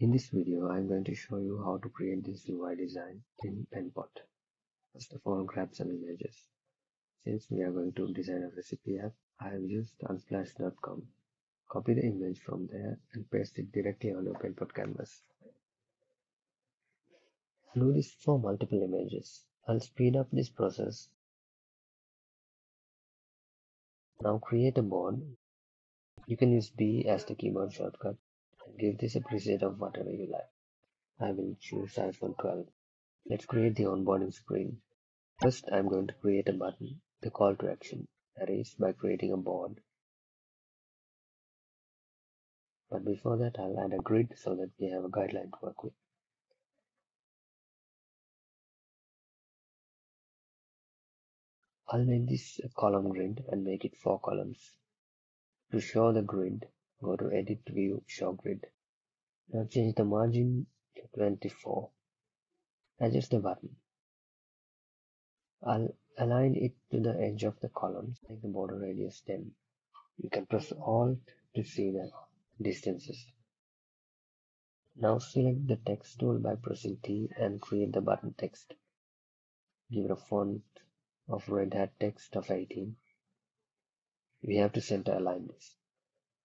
In this video, I'm going to show you how to create this UI design in Penpot. First of all, grab some images. Since we are going to design a recipe app, I have used unsplash.com. Copy the image from there and paste it directly on your Penpot canvas. Do this for multiple images. I'll speed up this process. Now create a board. You can use B as the keyboard shortcut Give this a preset of whatever you like. I will choose iPhone 12. Let's create the onboarding screen. First, I'm going to create a button, the call to action, that is by creating a board. But before that, I'll add a grid so that we have a guideline to work with. I'll make this a column grid and make it four columns. To show the grid, Go to edit view show grid. Now change the margin to 24. Adjust the button. I'll align it to the edge of the columns. Make the border radius 10. You can press Alt to see the distances. Now select the text tool by pressing T and create the button text. Give it a font of Red Hat text of 18. We have to center align this.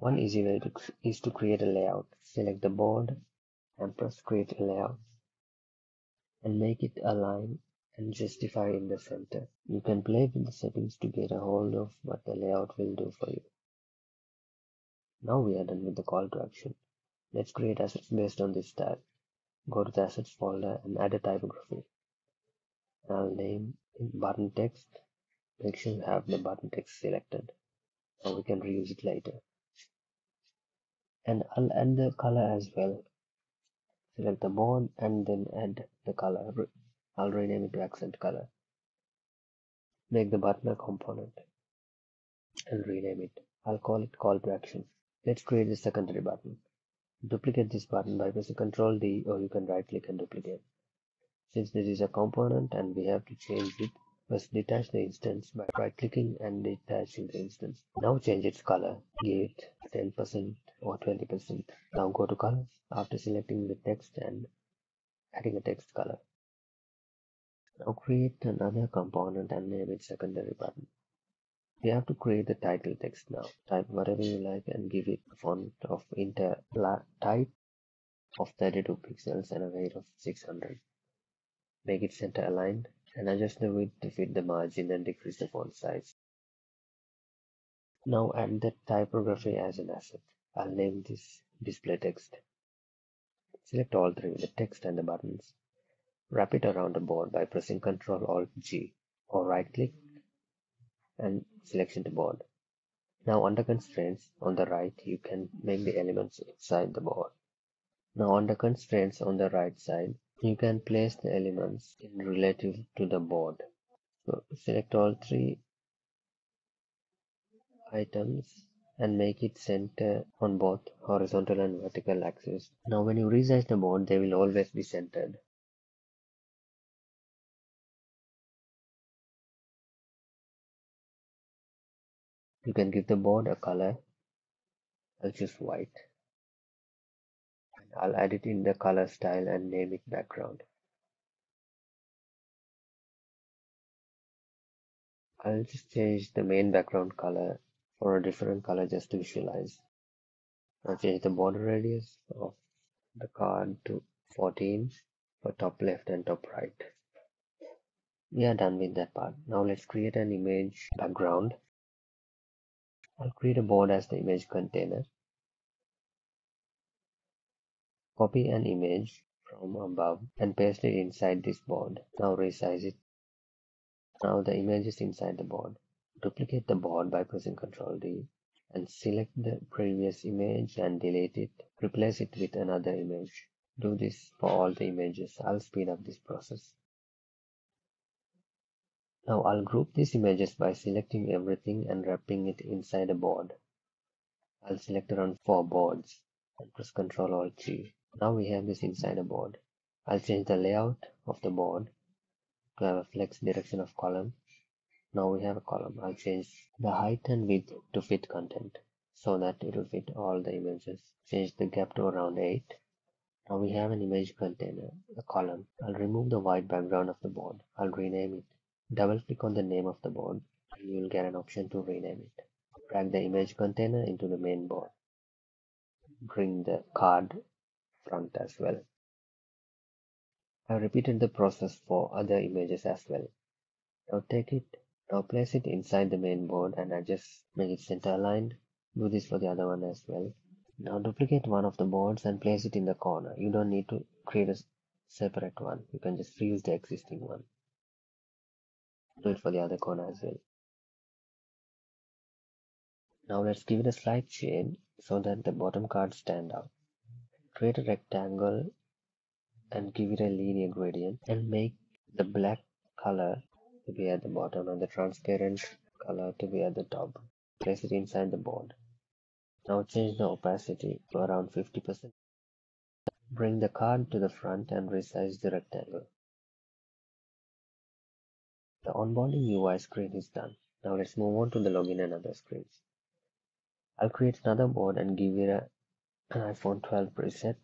One easy way to, is to create a layout. Select the board and press create a layout and make it align and justify in the center. You can play with the settings to get a hold of what the layout will do for you. Now we are done with the call to action. Let's create assets based on this tag. Go to the assets folder and add a typography. I'll name it button text. Make sure you have the button text selected. Now we can reuse it later and I'll add the color as well. Select the board and then add the color. I'll rename it to accent color. Make the button a component. And rename it. I'll call it call to action. Let's create the secondary button. Duplicate this button by pressing ctrl D or you can right click and duplicate. Since this is a component and we have to change it First detach the instance by right clicking and detaching the instance. Now change its color. Give it 10% or 20%. Now go to colors after selecting the text and adding a text color. Now create another component and name it secondary button. We have to create the title text now. Type whatever you like and give it a font of inter type of 32 pixels and a weight of 600. Make it center aligned and adjust the width to fit the margin and decrease the font size. Now add the typography as an asset. I'll name this display text. Select all three, the text and the buttons. Wrap it around the board by pressing Ctrl Alt G or right click and selection to board. Now under constraints on the right, you can make the elements inside the board. Now under constraints on the right side, you can place the elements in relative to the board. So select all three items and make it center on both horizontal and vertical axes. Now when you resize the board, they will always be centered. You can give the board a color. I'll choose white. I'll add it in the color style and name it background. I'll just change the main background color for a different color just to visualize. I'll change the border radius of the card to 14 for top left and top right. We are done with that part. Now let's create an image background. I'll create a board as the image container. Copy an image from above and paste it inside this board. Now resize it. Now the image is inside the board. Duplicate the board by pressing Ctrl D and select the previous image and delete it. Replace it with another image. Do this for all the images. I'll speed up this process. Now I'll group these images by selecting everything and wrapping it inside a board. I'll select around 4 boards and press Ctrl Alt G. Now we have this inside a board. I'll change the layout of the board to have a flex direction of column. Now we have a column. I'll change the height and width to fit content so that it will fit all the images. Change the gap to around 8 Now we have an image container, a column. I'll remove the white background of the board. I'll rename it. Double click on the name of the board and you will get an option to rename it. Drag the image container into the main board. Bring the card front as well. I've repeated the process for other images as well. Now take it, now place it inside the main board and adjust, make it center aligned. Do this for the other one as well. Now duplicate one of the boards and place it in the corner. You don't need to create a separate one. You can just reuse the existing one. Do it for the other corner as well. Now let's give it a slight shade so that the bottom cards stand out. Create a rectangle and give it a linear gradient and make the black color to be at the bottom and the transparent color to be at the top. Place it inside the board. Now change the opacity to around 50%. Bring the card to the front and resize the rectangle. The onboarding UI screen is done. Now let's move on to the login and other screens. I'll create another board and give it a, an iPhone 12 preset.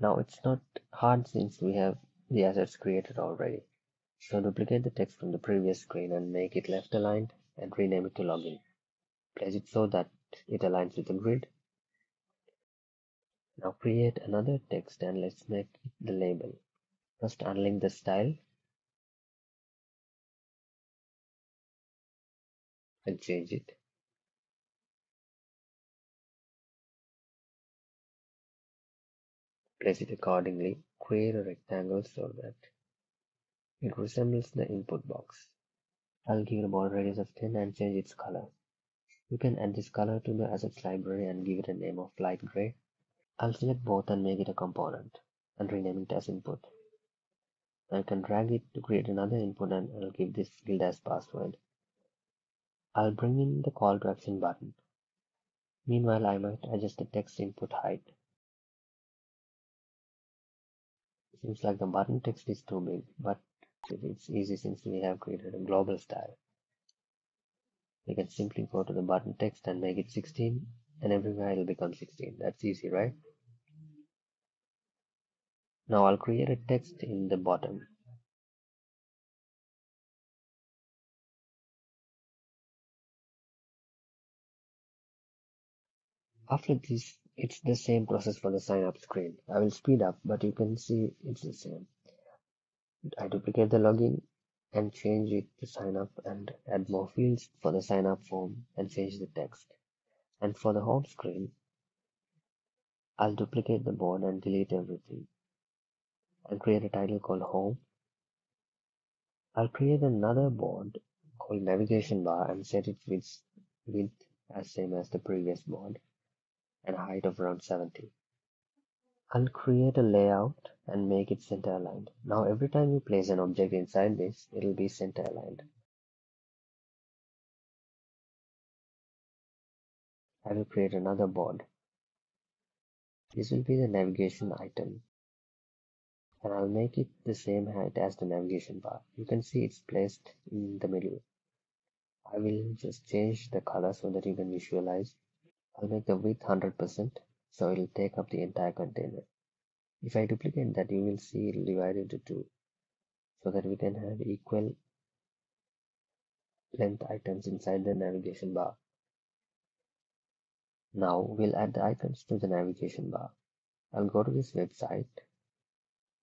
Now it's not hard since we have the assets created already. So duplicate the text from the previous screen and make it left aligned and rename it to login. Place it so that it aligns with the grid. Now create another text and let's make it the label. First unlink the style and change it. Place it accordingly. Create a rectangle so that it resembles the input box. I'll give it a border radius of 10 and change its color. You can add this color to the assets library and give it a name of light gray. I'll select both and make it a component and rename it as input. I can drag it to create another input and I'll give this field as password. I'll bring in the call to action button. Meanwhile, I might adjust the text input height. Seems like the button text is too big, but it's easy since we have created a global style. We can simply go to the button text and make it 16 and everywhere it'll become 16 that's easy right? Now I'll create a text in the bottom. After this it's the same process for the sign up screen I will speed up but you can see it's the same I duplicate the login and change it to sign up and add more fields for the sign up form and change the text. And for the home screen, I'll duplicate the board and delete everything and create a title called home. I'll create another board called navigation bar and set it with width as same as the previous board and height of around 70. I'll create a layout and make it center aligned. Now every time you place an object inside this, it'll be center aligned. I will create another board. This will be the navigation item. And I'll make it the same height as the navigation bar. You can see it's placed in the middle. I will just change the color so that you can visualize. I'll make the width 100% so it'll take up the entire container. If I duplicate that you will see it'll divide into two so that we can have equal length items inside the navigation bar. Now we'll add the icons to the navigation bar. I'll go to this website.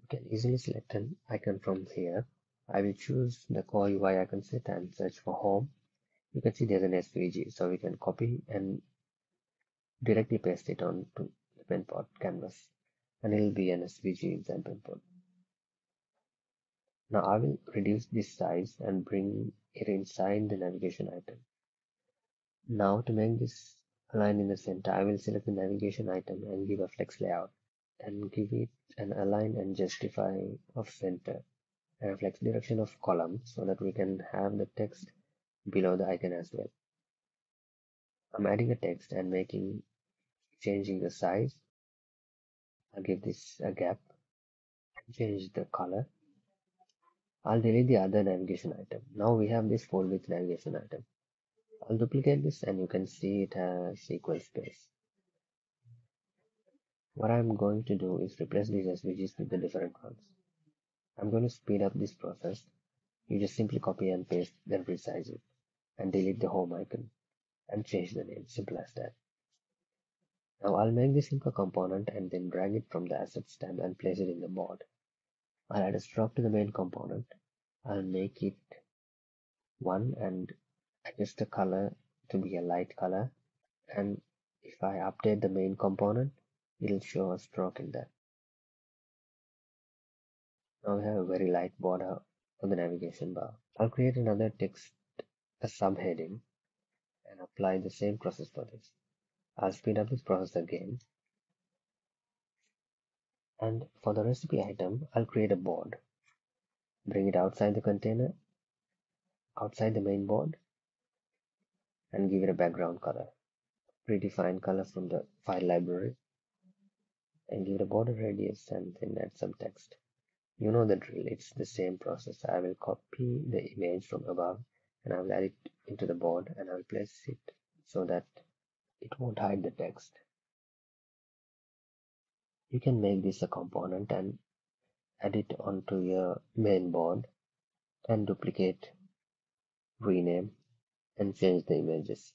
You can easily select an icon from here. I will choose the core UI icon set and search for home. You can see there's an SVG so we can copy and directly paste it onto the penpot canvas and it will be an SVG example. Now I will reduce this size and bring it inside the navigation item. Now to make this align in the center, I will select the navigation item and give a flex layout and give it an align and justify of center and a flex direction of column so that we can have the text below the icon as well. I'm adding a text and making changing the size. I'll give this a gap, change the color. I'll delete the other navigation item. Now we have this full width navigation item. I'll duplicate this and you can see it has equal space. What I'm going to do is replace these SVGs with the different ones. I'm going to speed up this process. You just simply copy and paste, then resize it, and delete the home icon, and change the name, simple as that. Now I'll make this into a component and then drag it from the assets tab and place it in the board. I'll add a stroke to the main component. I'll make it one and adjust the color to be a light color and if I update the main component it'll show a stroke in that. Now we have a very light border on the navigation bar. I'll create another text a subheading and apply the same process for this. I'll speed up this process again. And for the recipe item I'll create a board. Bring it outside the container outside the main board and give it a background color. Predefined color from the file library. And give it a border radius and then add some text. You know the drill. It's the same process. I will copy the image from above and I will add it into the board and I will place it so that it won't hide the text. You can make this a component and add it onto your main board and duplicate rename and change the images.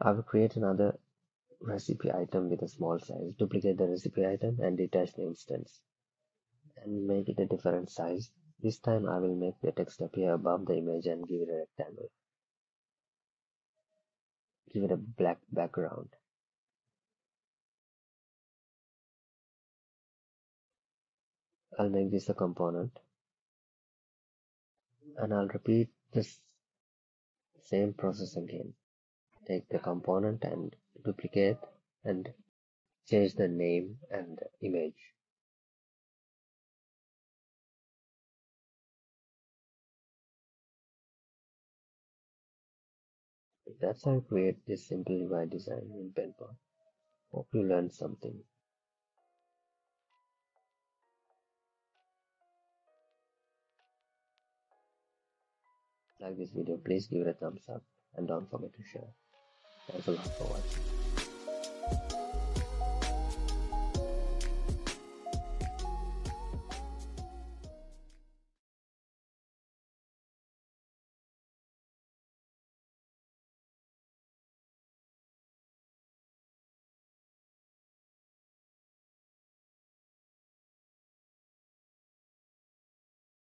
I will create another recipe item with a small size. Duplicate the recipe item and detach the instance and make it a different size. This time I will make the text appear above the image and give it a rectangle. Give it a black background. I'll make this a component. And I'll repeat this same process again. Take the component and duplicate and change the name and the image That's how I create this simple UI design in Penpot. Hope you learned something. Like this video, please give it a thumbs up and don't forget to share. Thanks a lot for watching.